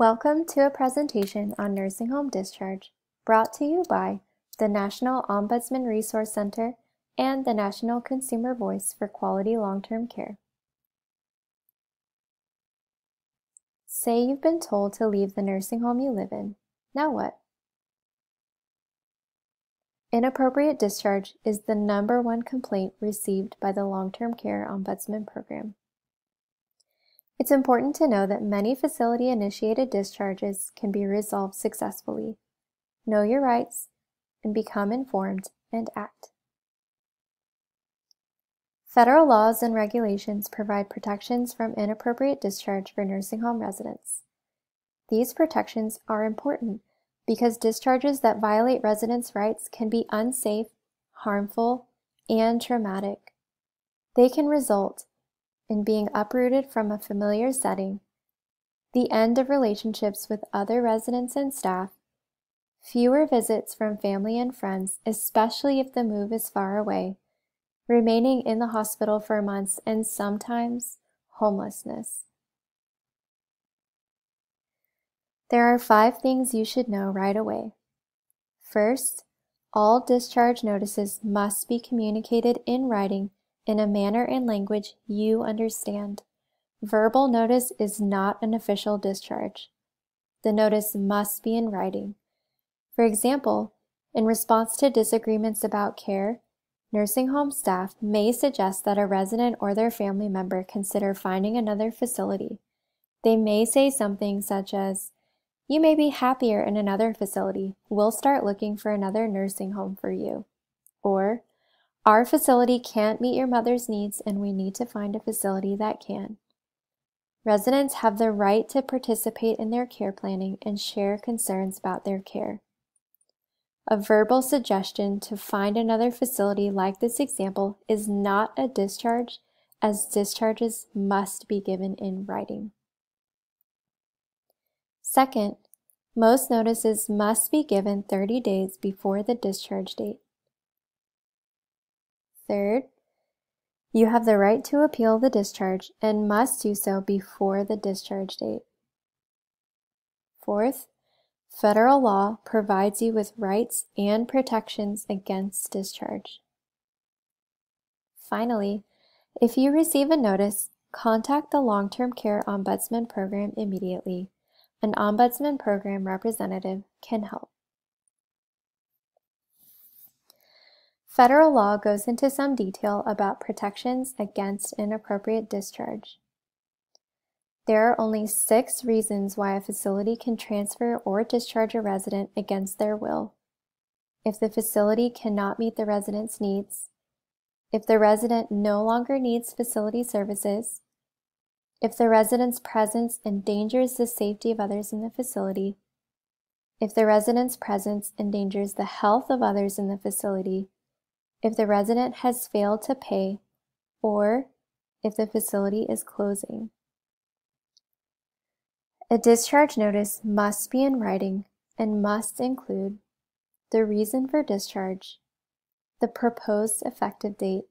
Welcome to a presentation on nursing home discharge brought to you by the National Ombudsman Resource Center and the National Consumer Voice for Quality Long-Term Care. Say you've been told to leave the nursing home you live in. Now what? Inappropriate discharge is the number one complaint received by the Long-Term Care Ombudsman Program. It's important to know that many facility-initiated discharges can be resolved successfully. Know your rights and become informed and act. Federal laws and regulations provide protections from inappropriate discharge for nursing home residents. These protections are important because discharges that violate residents' rights can be unsafe, harmful, and traumatic. They can result in being uprooted from a familiar setting, the end of relationships with other residents and staff, fewer visits from family and friends, especially if the move is far away, remaining in the hospital for months, and sometimes homelessness. There are five things you should know right away. First, all discharge notices must be communicated in writing in a manner and language you understand. Verbal notice is not an official discharge. The notice must be in writing. For example, in response to disagreements about care, nursing home staff may suggest that a resident or their family member consider finding another facility. They may say something such as, You may be happier in another facility. We'll start looking for another nursing home for you. Or, our facility can't meet your mother's needs and we need to find a facility that can. Residents have the right to participate in their care planning and share concerns about their care. A verbal suggestion to find another facility like this example is not a discharge as discharges must be given in writing. Second, most notices must be given 30 days before the discharge date. Third, you have the right to appeal the discharge and must do so before the discharge date. Fourth, federal law provides you with rights and protections against discharge. Finally, if you receive a notice, contact the Long-Term Care Ombudsman Program immediately. An Ombudsman Program representative can help. Federal law goes into some detail about protections against inappropriate discharge. There are only six reasons why a facility can transfer or discharge a resident against their will. If the facility cannot meet the resident's needs, if the resident no longer needs facility services, if the resident's presence endangers the safety of others in the facility, if the resident's presence endangers the health of others in the facility, if the resident has failed to pay or if the facility is closing. A discharge notice must be in writing and must include the reason for discharge, the proposed effective date,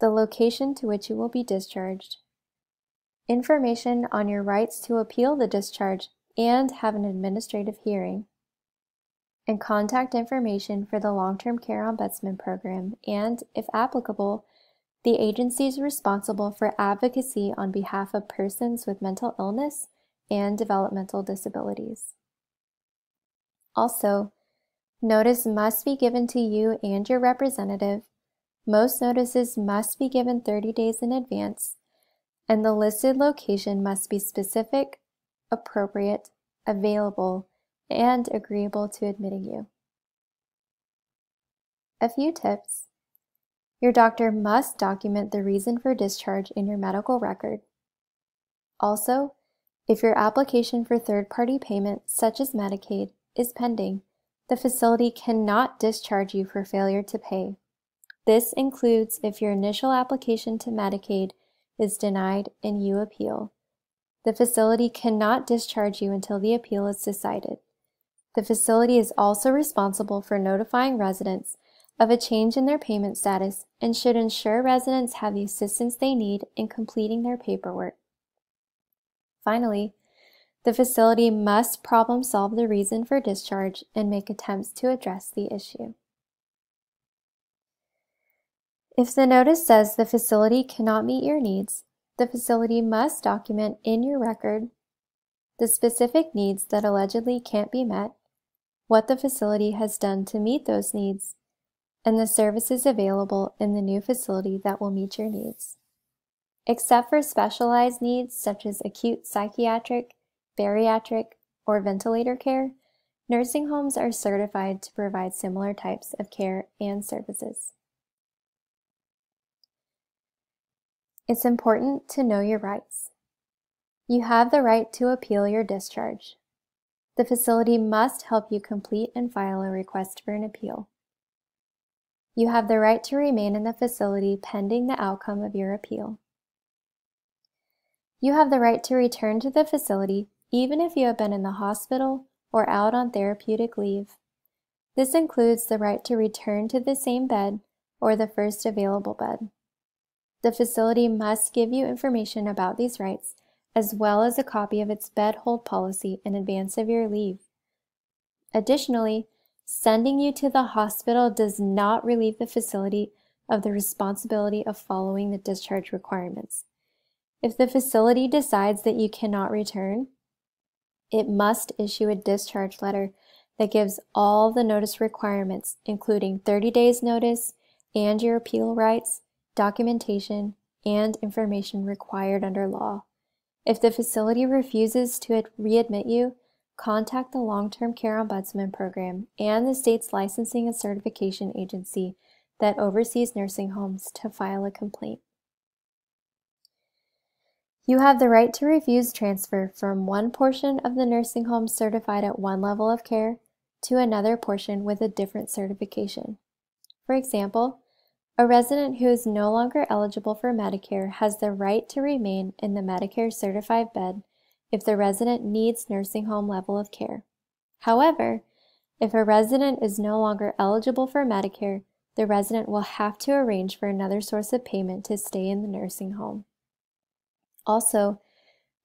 the location to which you will be discharged, information on your rights to appeal the discharge and have an administrative hearing, and contact information for the Long-Term Care Ombudsman Program and, if applicable, the agencies responsible for advocacy on behalf of persons with mental illness and developmental disabilities. Also, notice must be given to you and your representative. Most notices must be given 30 days in advance, and the listed location must be specific, appropriate, available, and agreeable to admitting you. A few tips. Your doctor must document the reason for discharge in your medical record. Also, if your application for third-party payment, such as Medicaid, is pending, the facility cannot discharge you for failure to pay. This includes if your initial application to Medicaid is denied and you appeal. The facility cannot discharge you until the appeal is decided. The facility is also responsible for notifying residents of a change in their payment status and should ensure residents have the assistance they need in completing their paperwork. Finally, The facility must problem solve the reason for discharge and make attempts to address the issue. If the notice says the facility cannot meet your needs, the facility must document in your record the specific needs that allegedly can't be met, what the facility has done to meet those needs, and the services available in the new facility that will meet your needs. Except for specialized needs such as acute psychiatric, bariatric, or ventilator care, nursing homes are certified to provide similar types of care and services. It's important to know your rights. You have the right to appeal your discharge. The facility must help you complete and file a request for an appeal. You have the right to remain in the facility pending the outcome of your appeal. You have the right to return to the facility even if you have been in the hospital or out on therapeutic leave. This includes the right to return to the same bed or the first available bed. The facility must give you information about these rights as well as a copy of its bed hold policy in advance of your leave. Additionally, sending you to the hospital does not relieve the facility of the responsibility of following the discharge requirements. If the facility decides that you cannot return, it must issue a discharge letter that gives all the notice requirements, including 30 days notice and your appeal rights, documentation, and information required under law. If the facility refuses to readmit you, contact the Long-Term Care Ombudsman Program and the state's licensing and certification agency that oversees nursing homes to file a complaint. You have the right to refuse transfer from one portion of the nursing home certified at one level of care to another portion with a different certification. For example, a resident who is no longer eligible for Medicare has the right to remain in the Medicare certified bed if the resident needs nursing home level of care. However, if a resident is no longer eligible for Medicare, the resident will have to arrange for another source of payment to stay in the nursing home. Also,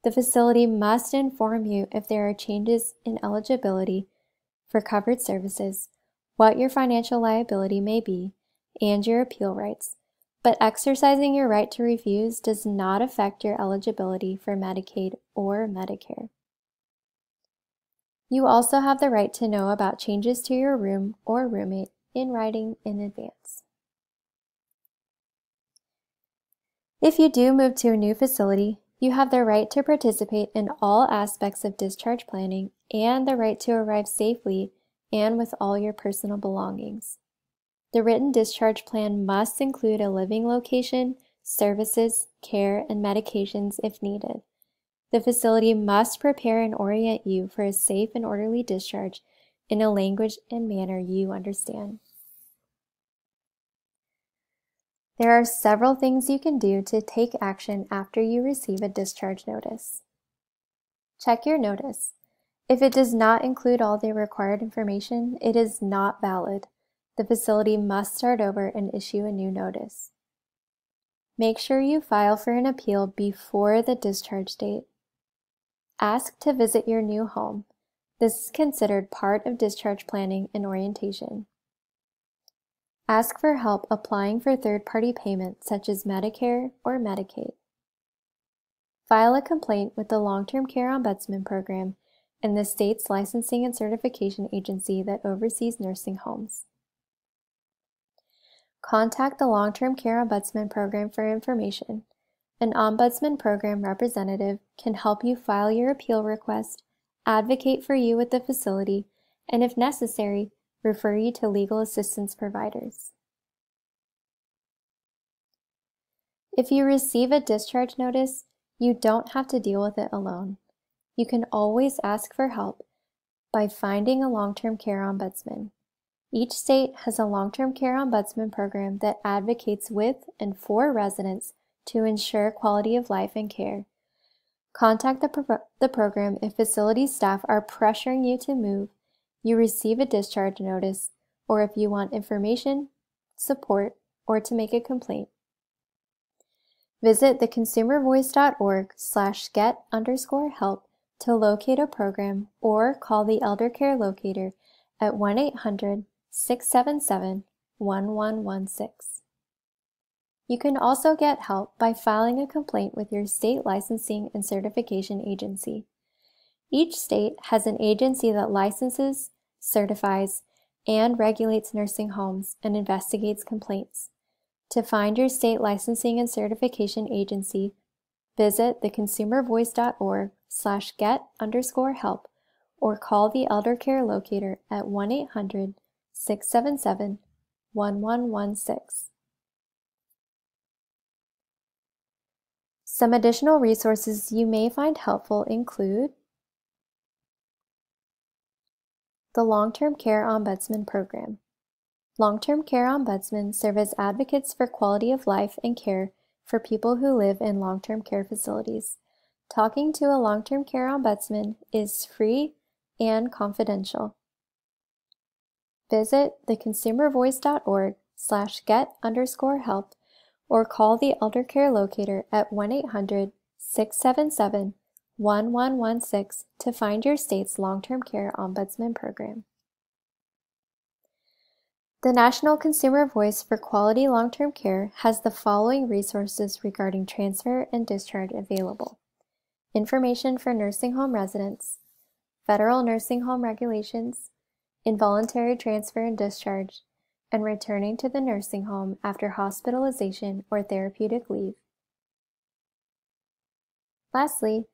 the facility must inform you if there are changes in eligibility for covered services, what your financial liability may be, and your appeal rights. But exercising your right to refuse does not affect your eligibility for Medicaid or Medicare. You also have the right to know about changes to your room or roommate in writing in advance. If you do move to a new facility, you have the right to participate in all aspects of discharge planning and the right to arrive safely and with all your personal belongings. The written discharge plan must include a living location, services, care, and medications if needed. The facility must prepare and orient you for a safe and orderly discharge in a language and manner you understand. There are several things you can do to take action after you receive a discharge notice. Check your notice. If it does not include all the required information, it is not valid. The facility must start over and issue a new notice. Make sure you file for an appeal before the discharge date. Ask to visit your new home. This is considered part of discharge planning and orientation. Ask for help applying for third-party payments such as Medicare or Medicaid. File a complaint with the Long-Term Care Ombudsman Program and the state's licensing and certification agency that oversees nursing homes. Contact the Long-Term Care Ombudsman Program for information. An Ombudsman Program representative can help you file your appeal request, advocate for you with the facility, and if necessary, refer you to legal assistance providers. If you receive a discharge notice, you don't have to deal with it alone. You can always ask for help by finding a long-term care ombudsman. Each state has a long-term care ombudsman program that advocates with and for residents to ensure quality of life and care. Contact the, pro the program if facility staff are pressuring you to move you receive a discharge notice, or if you want information, support, or to make a complaint. Visit theconsumervoice.org slash get underscore help to locate a program or call the Elder Care Locator at 1 800 677 1116. You can also get help by filing a complaint with your state licensing and certification agency. Each state has an agency that licenses, certifies, and regulates nursing homes and investigates complaints. To find your state licensing and certification agency, visit theconsumervoice.org slash get underscore help or call the Elder Care Locator at 1 800 677 1116. Some additional resources you may find helpful include the Long-Term Care Ombudsman Program. Long-term care ombudsmen serve as advocates for quality of life and care for people who live in long-term care facilities. Talking to a long-term care ombudsman is free and confidential. Visit theconsumervoice.org slash get underscore help or call the Elder Care Locator at 1-800-677-1116 to find your state's long-term care ombudsman program. The National Consumer Voice for Quality Long-Term Care has the following resources regarding transfer and discharge available. Information for nursing home residents, federal nursing home regulations, involuntary transfer and discharge, and returning to the nursing home after hospitalization or therapeutic leave. Lastly,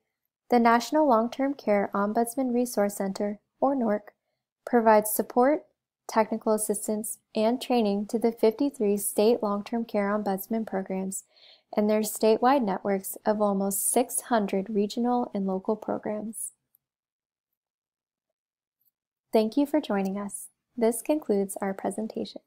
the National Long-Term Care Ombudsman Resource Center, or NORC, provides support, technical assistance, and training to the 53 state long-term care ombudsman programs and their statewide networks of almost 600 regional and local programs. Thank you for joining us. This concludes our presentation.